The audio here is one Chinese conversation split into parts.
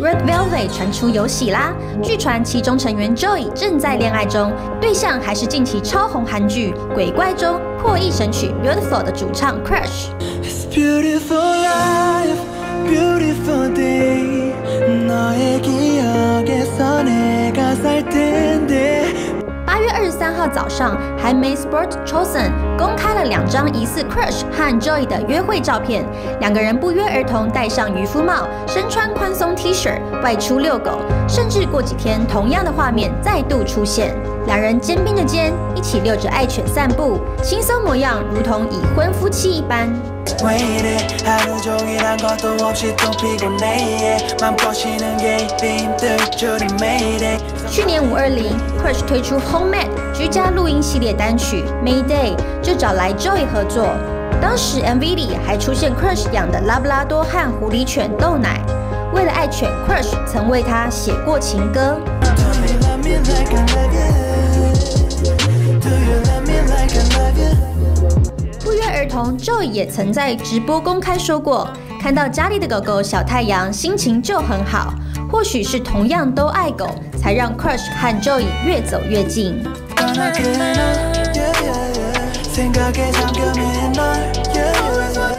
Red Velvet 传出有喜啦！据传其中成员 Joy 正在恋爱中，对象还是近期超红韩剧《鬼怪》中破译神曲 Beautiful 的主唱 Crush。三号早上，韩媒 Sport Chosen 公开了两张疑似 Crush 和 Joy 的约会照片。两个人不约而同戴上渔夫帽，身穿宽松 T 恤，外出遛狗。甚至过几天，同样的画面再度出现，两人肩并着肩，一起遛着爱犬散步，轻松模样如同已婚夫妻一般。去年五二零，Crush 推出 Homemade 居家录音系列单曲 Mayday，就找来 Joy 合作。当时 MV 里还出现 Crush 养的拉布拉多和狐狸犬豆奶。为了爱犬，Crush 曾为他写过情歌。不约而同，Joy 也曾在直播公开说过，看到家里的狗狗小太阳，心情就很好。或许是同样都爱狗，才让 Crush 和 Joy 越走越近。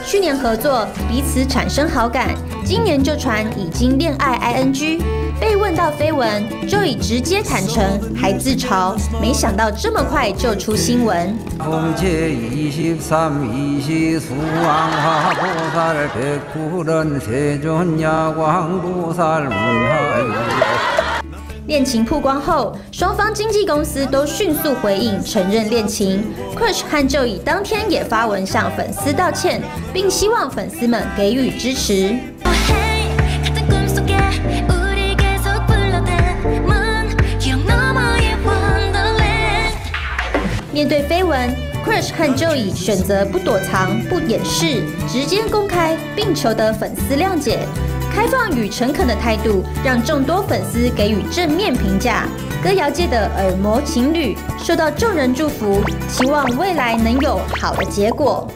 去年合作，彼此产生好感，今年就传已经恋爱 ing。被问到绯闻，Joy 直接坦诚，还自嘲，没想到这么快就出新闻。恋情曝光后，双方经纪公司都迅速回应承认恋情。Crush 和 Joey 当天也发文向粉丝道歉，并希望粉丝们给予支持。面对绯闻，Crush 和 Joey 选择不躲藏、不掩饰，直接公开，并求得粉丝谅解。开放与诚恳的态度，让众多粉丝给予正面评价。歌谣界的耳膜情侣受到众人祝福，希望未来能有好的结果。